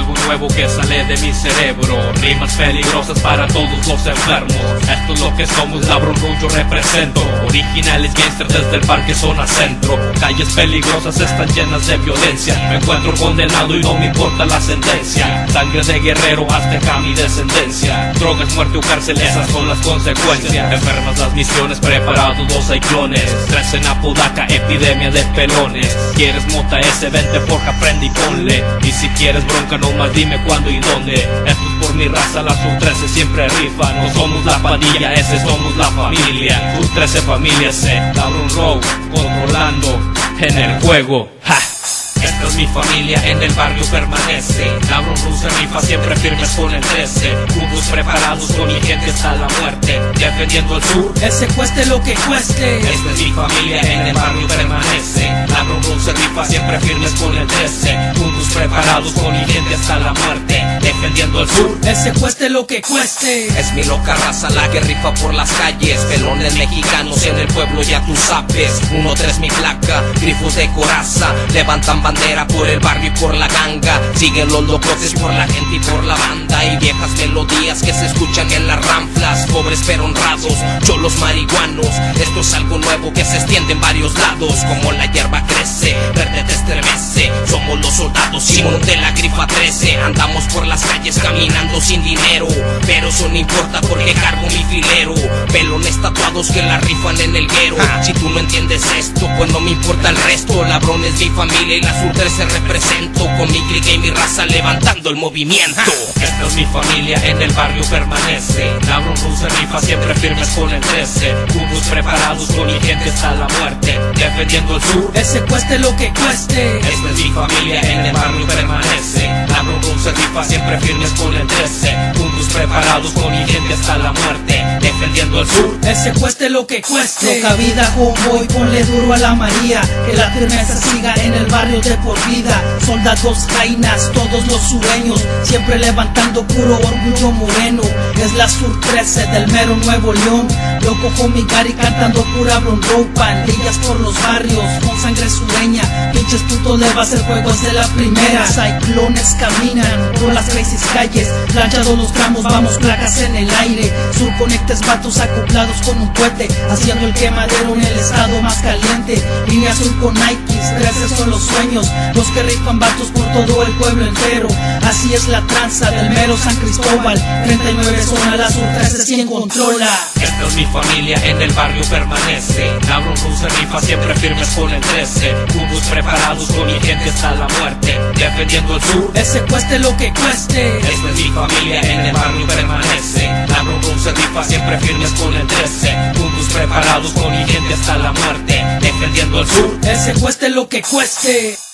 nuevo que sale de mi cerebro. Rimas peligrosas para todos los enfermos. Esto es lo que somos, la yo represento. Originales gangsters desde el parque zona centro. Calles peligrosas están llenas de violencia. Me encuentro condenado y no me importa la sentencia. Sangre de guerrero hasta acá mi descendencia. Drogas, muerte o cárcel, esas son las consecuencias. Enfermas las misiones, preparados los ciclones. Tres en Apodaca, epidemia de pelones. Quieres mota ese, vente forja, prende y ponle. Y si quieres bronca, más dime cuándo y dónde. Esto es por mi raza, la sub 13 siempre rifa. No somos la pandilla, ese somos la familia. Sub 13 familia, se un Row, controlando en el juego mi familia en el barrio permanece. Labro Rusa rifa siempre firmes con el 13 Juntos preparados con mi gente hasta la muerte. Defendiendo el sur Ese cueste lo que cueste. Esta es mi familia en el barrio permanece. Labro Rusa rifa siempre firmes con el 13 Juntos preparados con mi gente hasta la muerte. Defendiendo el sur Ese cueste lo que cueste. Es mi loca raza la que rifa por las calles. Pelones mexicanos en el pueblo ya tú sabes. 1-3 mi placa, grifos de coraza. Levantan bandera por el barrio y por la ganga. Siguen los locotes por la gente y por la banda. Y viejas melodías que se escuchan en las ranflas. Pobres pero honrados, cholos marihuanos. Esto es algo nuevo que se extiende en varios lados. Como la hierba crece, Simón de la grifa 13. Andamos por las calles caminando sin dinero. Pero eso no importa porque cargo mi filero. Pelones tatuados que la rifan en el guero. Si tú no entiendes esto, pues no me importa el resto. Labrones mi familia y la sur se represento con mi clique y mi raza levantando el movimiento. Esta es mi familia, en el barrio permanece. Labro se rifa siempre firmes con el 13. Cubos preparados con mi gente hasta la muerte. Defendiendo el sur, ese cueste lo que cueste. Esta es mi familia, en el barrio permanece. Labro se rifa siempre firmes con el 13. Cubos preparados con gente hasta la muerte. Defendiendo el sur, ese cueste lo que cueste. Loca vida, voy ponle duro a la María. Que la firmeza siga en el barrio de vida. Soldados, jainas, todos los sureños, siempre levantando puro orgullo moreno. Es la sur 13 del mero Nuevo León. Yo cojo mi cari cantando pura bronco, pandillas por los barrios, con sangre sureña. Pinches putos le va a hacer juegos de la primera. Cyclones caminan por las crazy calles, planchados los tramos, vamos placas en el aire. Sur conectes vatos acoplados con un cohete, haciendo el quemadero en el estado más caliente. Línea azul con Nikes, 13 son los sueños, los que rifan vatos por todo el pueblo entero. Así es la tranza del mero San Cristóbal. 39 zona, la sur 13 quien controla. Familia, en el barrio permanece. Labro se rifa siempre firmes con el 13. Cubos preparados con mi gente hasta la muerte. Defendiendo el sur, ese cueste lo que cueste. Esta es mi familia, en el barrio permanece. Labro se rifa siempre firmes con el 13. Cubos preparados con mi gente hasta la muerte. Defendiendo el sur, ese cueste lo que cueste.